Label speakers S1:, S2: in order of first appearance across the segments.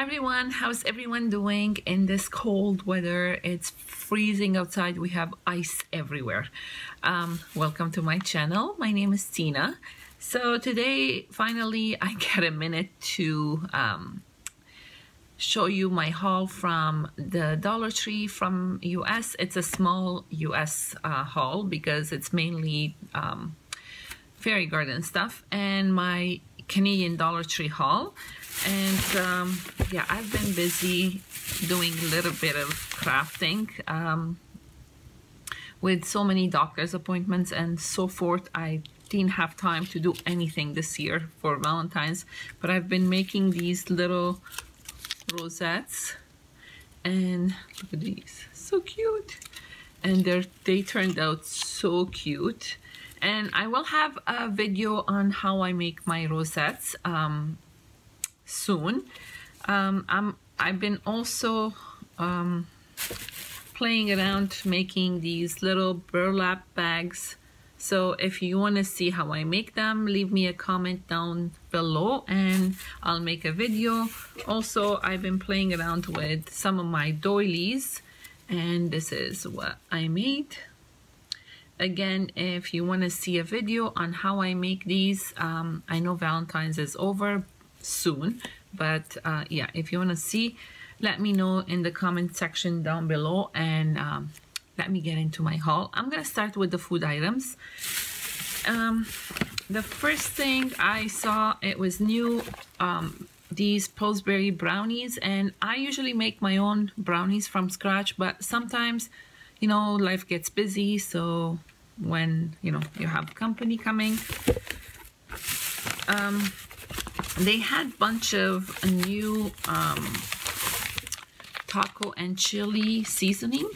S1: Everyone, how's everyone doing in this cold weather? It's freezing outside, we have ice everywhere. Um, welcome to my channel, my name is Tina. So today, finally, I get a minute to um, show you my haul from the Dollar Tree from US. It's a small US uh, haul because it's mainly um, fairy garden stuff and my Canadian Dollar Tree haul and um, yeah I've been busy doing a little bit of crafting um, with so many doctor's appointments and so forth. I didn't have time to do anything this year for Valentine's but I've been making these little rosettes. And look at these. So cute. And they they turned out so cute. And I will have a video on how I make my rosettes. Um, soon. Um, I'm, I've been also um, playing around making these little burlap bags. So if you want to see how I make them, leave me a comment down below and I'll make a video. Also, I've been playing around with some of my doilies and this is what I made. Again, if you want to see a video on how I make these, um, I know Valentine's is over, soon. But uh, yeah if you want to see let me know in the comment section down below and um, let me get into my haul. I'm gonna start with the food items. Um, the first thing I saw it was new um, these Pillsbury brownies. And I usually make my own brownies from scratch but sometimes you know life gets busy. So when you know you have company coming um, they had bunch of new um, taco and chili seasoning.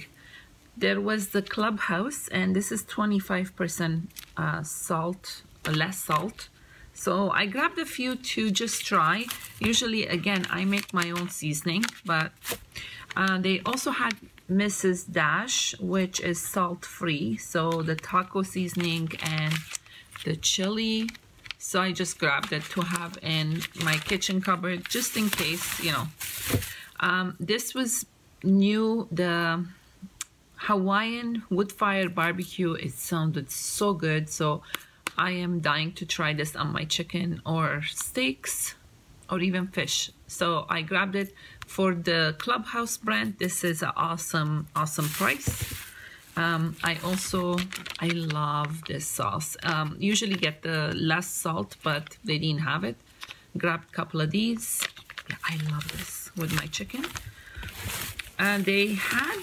S1: There was the clubhouse, and this is 25% uh, salt, less salt. So I grabbed a few to just try. Usually, again, I make my own seasoning, but uh, they also had Mrs. Dash, which is salt-free. So the taco seasoning and the chili so I just grabbed it to have in my kitchen cupboard just in case, you know. Um, this was new, the Hawaiian wood fire barbecue. It sounded so good. So I am dying to try this on my chicken or steaks or even fish. So I grabbed it for the Clubhouse brand. This is an awesome, awesome price. Um, I also, I love this sauce. Um, usually get the less salt, but they didn't have it. Grabbed a couple of these. Yeah, I love this with my chicken. And they had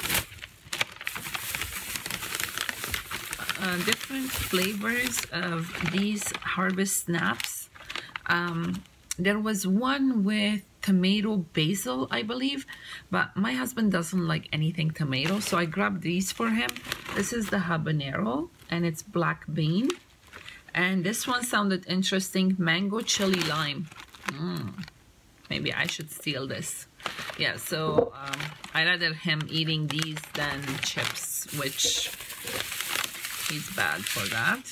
S1: uh, different flavors of these harvest snaps. Um, there was one with tomato basil, I believe. But my husband doesn't like anything tomato, so I grabbed these for him. This is the habanero, and it's black bean. And this one sounded interesting, mango chili lime. Mm, maybe I should steal this. Yeah, so um, i rather him eating these than chips, which he's bad for that.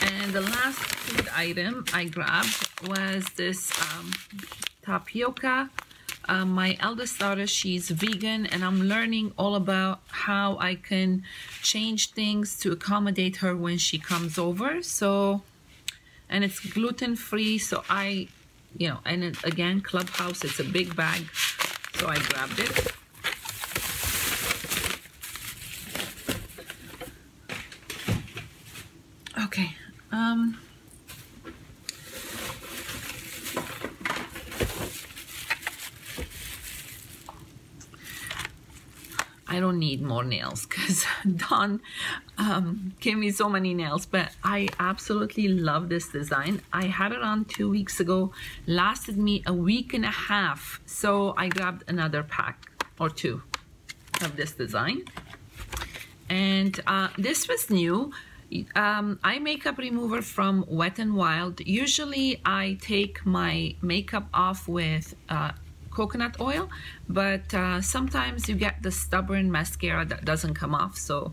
S1: And the last food item I grabbed was this um, tapioca. Um, my eldest daughter, she's vegan, and I'm learning all about how I can change things to accommodate her when she comes over. So, and it's gluten-free, so I, you know, and it, again, Clubhouse, it's a big bag, so I grabbed it. Okay, um, I don't need more nails because Don um, gave me so many nails, but I absolutely love this design. I had it on two weeks ago, lasted me a week and a half. So I grabbed another pack or two of this design. And uh, this was new. Um, eye makeup remover from Wet n Wild. Usually I take my makeup off with uh, coconut oil but uh, sometimes you get the stubborn mascara that doesn't come off so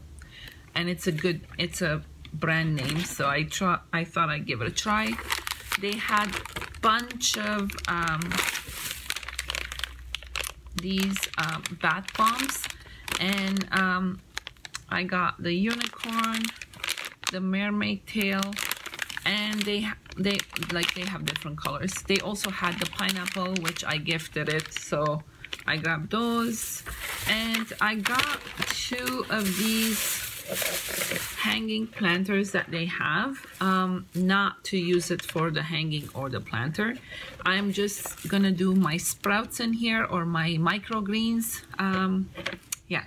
S1: and it's a good it's a brand name so I try I thought I'd give it a try. They had bunch of um, these um, bath bombs and um, I got the unicorn, the mermaid tail, and they they like they have different colors. They also had the pineapple, which I gifted it, so I grabbed those, and I got two of these hanging planters that they have. Um, not to use it for the hanging or the planter. I'm just gonna do my sprouts in here or my microgreens. Um, yeah.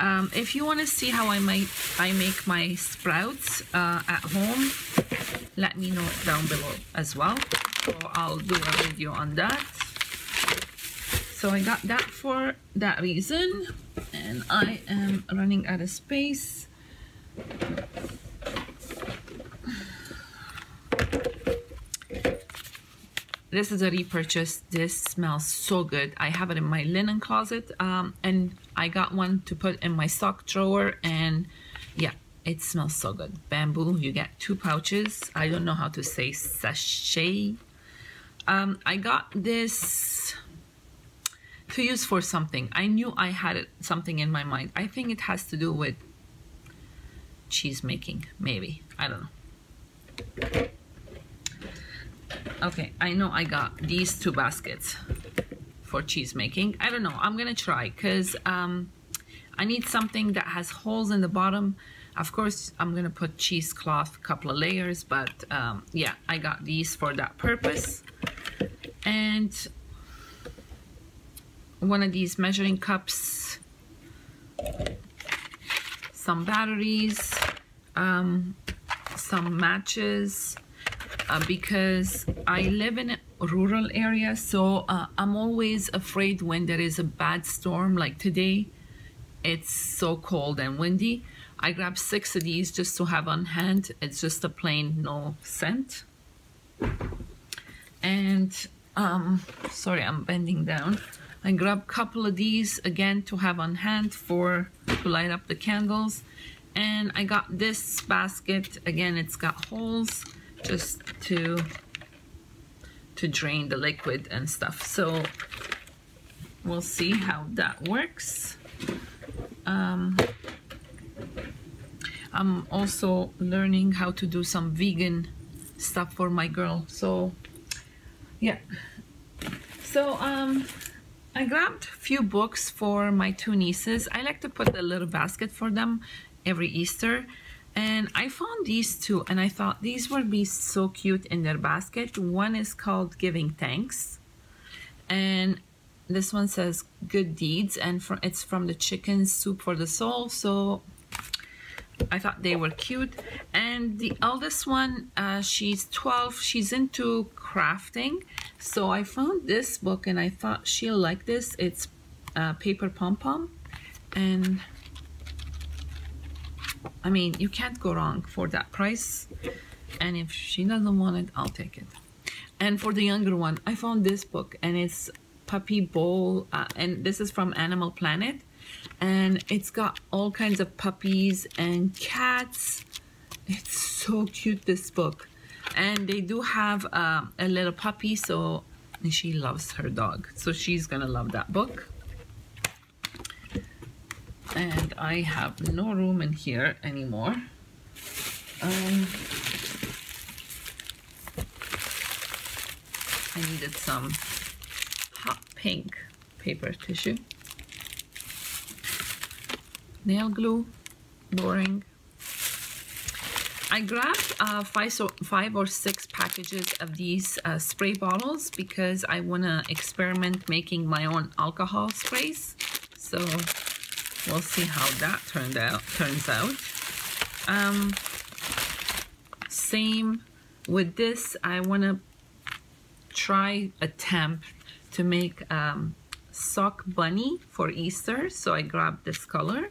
S1: Um, if you want to see how I make I make my sprouts uh, at home let me know down below as well. So I'll do a video on that. So I got that for that reason and I am running out of space this is a repurchase. This smells so good. I have it in my linen closet um, and i got one to put in my sock drawer and yeah it smells so good. Bamboo you get two pouches. I don't know how to say sachet. Um, i got this to use for something. I knew i had something in my mind. I think it has to do with cheese making maybe. I don't know okay I know I got these two baskets for cheese making. I don't know I'm gonna try because um, I need something that has holes in the bottom. Of course I'm gonna put cheesecloth a couple of layers but um, yeah I got these for that purpose. And one of these measuring cups some batteries um, some matches uh, because I live in a rural area, so uh, I'm always afraid when there is a bad storm like today. It's so cold and windy. I grabbed six of these just to have on hand. It's just a plain no scent. And, um, sorry, I'm bending down. I grabbed a couple of these again to have on hand for to light up the candles. And I got this basket. Again, it's got holes just to to drain the liquid and stuff. So we'll see how that works. Um, I'm also learning how to do some vegan stuff for my girl. So yeah. So um I grabbed a few books for my two nieces. I like to put a little basket for them every Easter and I found these two and I thought these would be so cute in their basket. One is called Giving Thanks and this one says Good Deeds and it's from the Chicken Soup for the Soul. So I thought they were cute. And the eldest one, uh, she's 12. She's into crafting. So I found this book and I thought she'll like this. It's uh, Paper Pom Pom. And I mean, you can't go wrong for that price. And if she doesn't want it, I'll take it. And for the younger one, I found this book and it's Puppy Bowl. Uh, and this is from Animal Planet. And it's got all kinds of puppies and cats. It's so cute, this book. And they do have uh, a little puppy, so she loves her dog. So she's gonna love that book and I have no room in here anymore. Um, I needed some hot pink paper tissue. Nail glue, boring. I grabbed uh, five, so five or six packages of these uh, spray bottles because I want to experiment making my own alcohol sprays. So we'll see how that turned out turns out. Um, same with this. I want to try attempt to make um, sock bunny for Easter so I grabbed this color.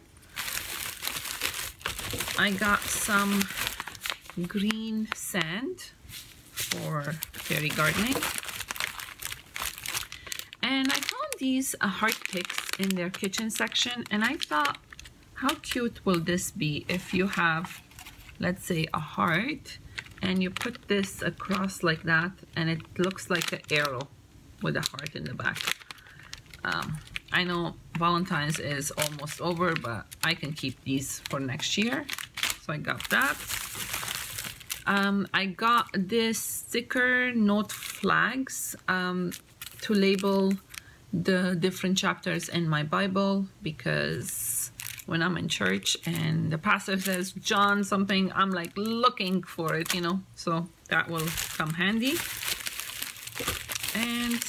S1: I got some green sand for fairy gardening. And I found these uh, heart picks in their kitchen section and I thought how cute will this be if you have let's say a heart and you put this across like that and it looks like an arrow with a heart in the back um, I know Valentine's is almost over, but I can keep these for next year. So I got that. Um, I got this sticker note flags um, to label the different chapters in my Bible because when I'm in church and the pastor says John something, I'm like looking for it, you know, so that will come handy. And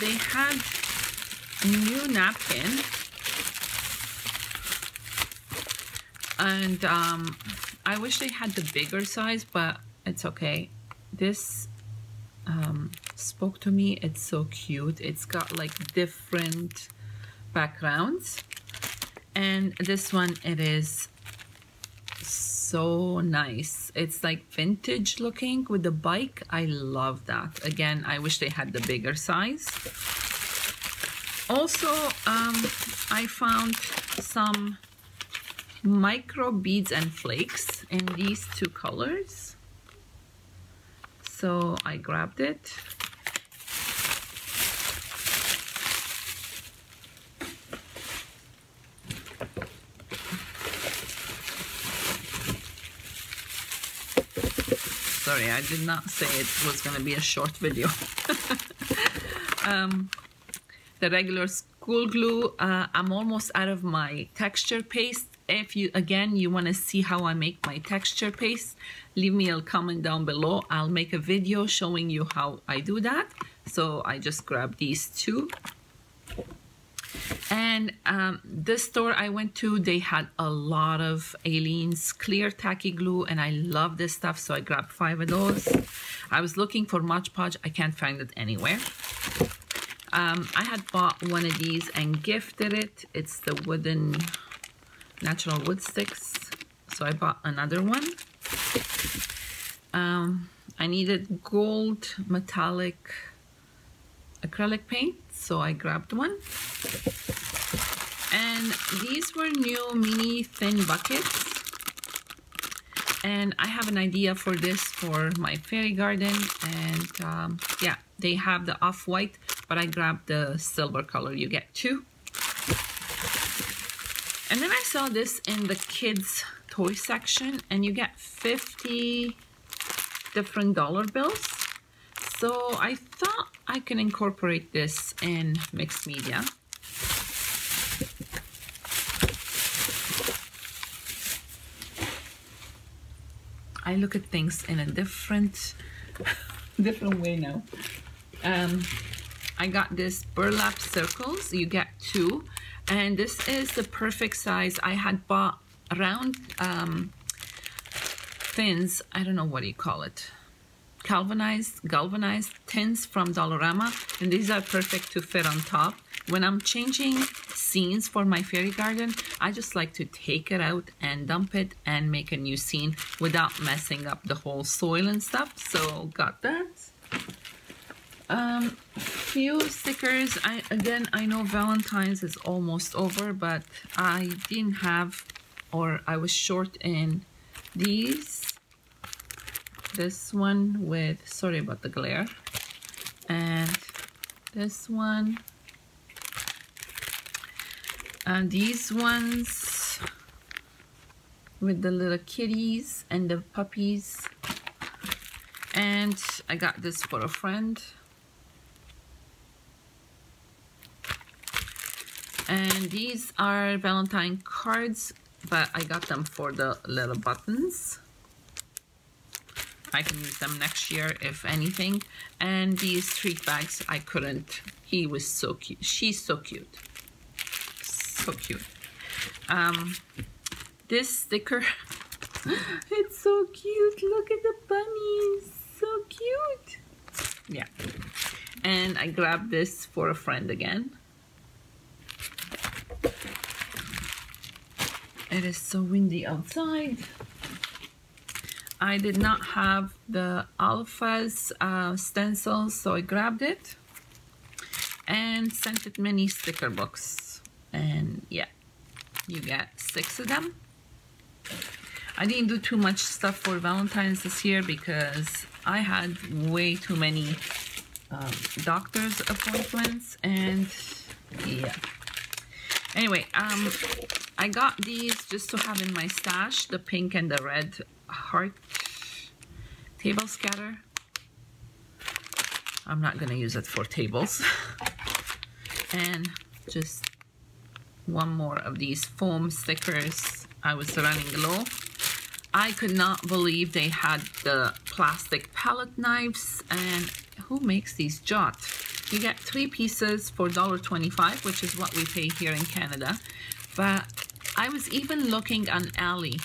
S1: they had new napkin. And um, I wish they had the bigger size but it's okay. This um, spoke to me. It's so cute. It's got like different backgrounds. And this one it is so nice. It's like vintage looking. With the bike I love that. Again I wish they had the bigger size. Also um, I found some micro beads and flakes in these two colors so I grabbed it. Sorry I did not say it was gonna be a short video. Um, the regular school glue uh, I'm almost out of my texture paste if you again you want to see how I make my texture paste leave me a comment down below. I'll make a video showing you how I do that. So I just grabbed these two. And um, this store I went to they had a lot of Aleene's clear tacky glue and I love this stuff so I grabbed five of those. I was looking for Mod Podge. I can't find it anywhere. Um, I had bought one of these and gifted it. It's the wooden natural wood sticks. So I bought another one. Um, I needed gold metallic acrylic paint so I grabbed one. And these were new mini thin buckets. And I have an idea for this for my fairy garden. And um, yeah they have the off-white but I grabbed the silver color. You get two. And then I saw this in the kids toy section and you get 50 different dollar bills. So I thought I can incorporate this in mixed media. I look at things in a different different way now. Um, I got this burlap circles. You get two and this is the perfect size. I had bought round um, tins I don't know what do you call it galvanized galvanized tins from Dollarama. And these are perfect to fit on top. When I'm changing scenes for my fairy garden I just like to take it out and dump it and make a new scene without messing up the whole soil and stuff. So got that um, few stickers. I again, I know Valentine's is almost over, but I didn't have, or I was short in these. This one with, sorry about the glare, and this one, and these ones with the little kitties and the puppies. And I got this for a friend. And these are valentine cards but i got them for the little buttons. I can use them next year if anything. And these treat bags i couldn't. He was so cute she's so cute. So cute. Um this sticker it's so cute. Look at the bunnies. So cute. Yeah. And i grabbed this for a friend again It is so windy outside. I did not have the Alphas uh, stencils, so I grabbed it and sent it many sticker books. And yeah, you get six of them. I didn't do too much stuff for Valentine's this year because I had way too many um, doctor's appointments and yeah. Anyway, um, I got these just to have in my stash, the pink and the red heart table scatter. I'm not gonna use it for tables. and just one more of these foam stickers. I was running low. I could not believe they had the plastic palette knives and who makes these jot? You get three pieces for $1.25, which is what we pay here in Canada. But I was even looking on Ali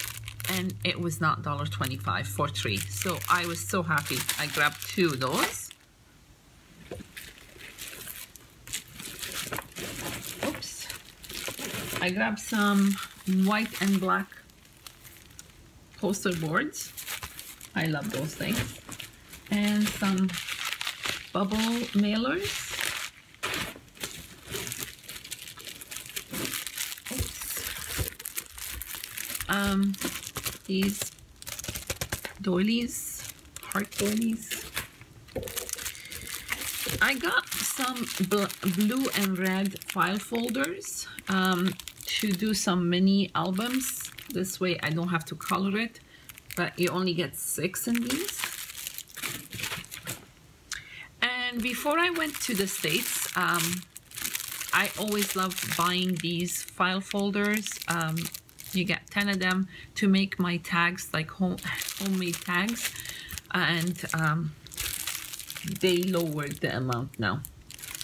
S1: and it was not $1.25 for three. So I was so happy. I grabbed two of those. Oops. I grabbed some white and black poster boards. I love those things. And some bubble mailers. Oops. Um, these doilies, heart doilies. I got some bl blue and red file folders um, to do some mini albums. This way I don't have to color it, but you only get six in these. And before I went to the States, um, I always love buying these file folders. Um, you get 10 of them to make my tags like home homemade tags. And um, they lowered the amount now.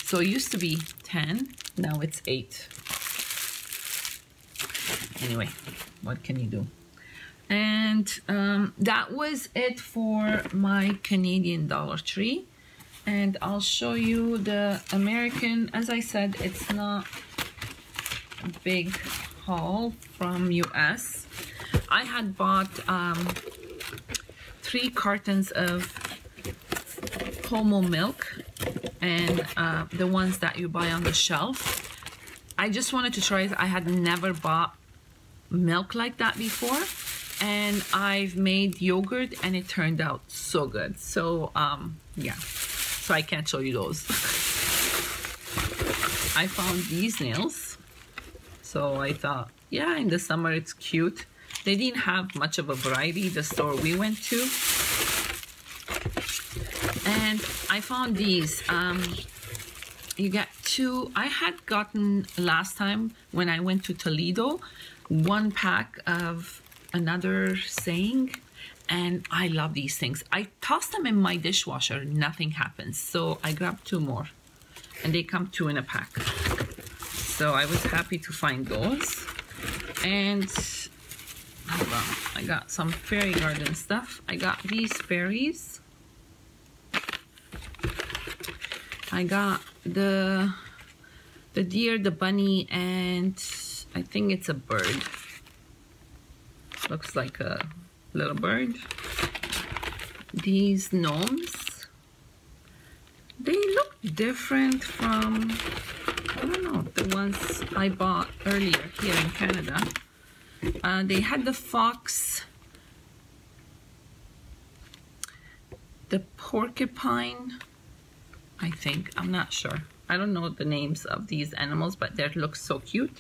S1: So it used to be 10 now it's 8 anyway what can you do? And um, that was it for my Canadian Dollar Tree. And I'll show you the American. As I said it's not big haul from US. I had bought um, three cartons of Homo milk and uh, the ones that you buy on the shelf. I just wanted to try it. I had never bought milk like that before and I've made yogurt and it turned out so good. So um, yeah, so I can't show you those. I found these nails so I thought, yeah, in the summer it's cute. They didn't have much of a variety, the store we went to. And I found these. Um, you get two. I had gotten last time when I went to Toledo, one pack of another saying and I love these things. I toss them in my dishwasher, nothing happens. So I grabbed two more and they come two in a pack so I was happy to find those. And hold on I got some fairy garden stuff. I got these fairies I got the the deer the bunny and I think it's a bird. Looks like a little bird. These gnomes they look different from I don't know, the ones I bought earlier here in Canada. Uh, they had the fox, the porcupine, I think, I'm not sure. I don't know the names of these animals, but they look so cute.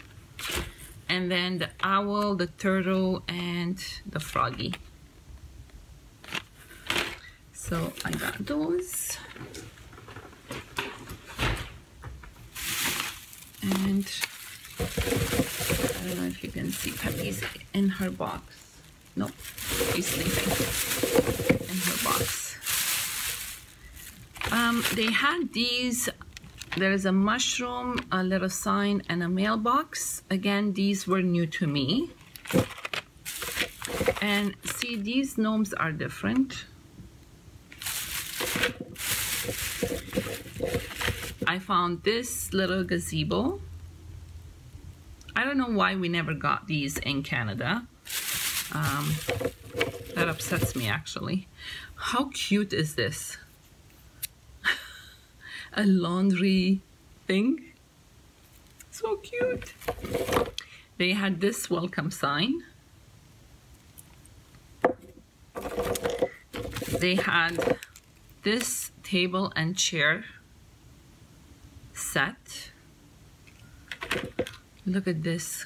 S1: And then the owl, the turtle, and the froggy. So I got those. And I don't know if you can see Peppy's in her box. Nope, she's sleeping in her box. Um, they had these, there's a mushroom, a little sign, and a mailbox. Again, these were new to me. And see, these gnomes are different. I found this little gazebo. I don't know why we never got these in Canada. Um, that upsets me actually. How cute is this? A laundry thing. So cute. They had this welcome sign. They had this table and chair set. Look at this.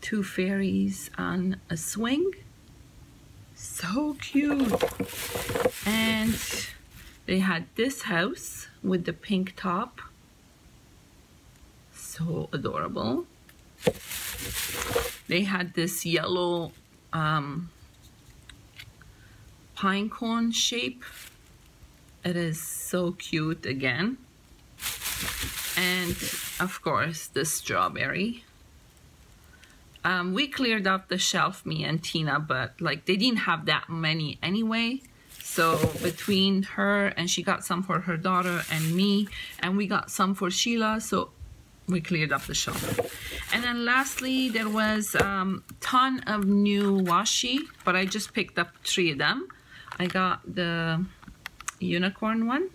S1: Two fairies on a swing. So cute. And they had this house with the pink top. So adorable. They had this yellow um, pine cone shape. It is so cute again. And of course, the strawberry. Um, we cleared up the shelf, me and Tina, but like they didn't have that many anyway. So between her and she got some for her daughter and me, and we got some for Sheila. So we cleared up the shelf. And then lastly, there was a um, ton of new washi, but I just picked up three of them. I got the unicorn one.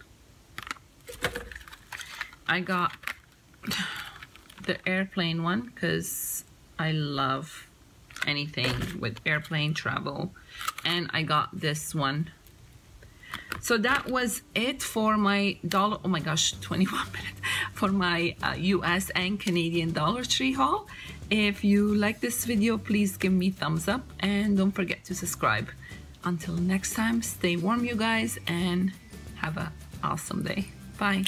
S1: I got the airplane one because I love anything with airplane travel. And I got this one. So that was it for my dollar oh my gosh 21 minutes for my uh, US and Canadian Dollar Tree haul. If you like this video please give me thumbs up and don't forget to subscribe. Until next time stay warm you guys and have an awesome day. Bye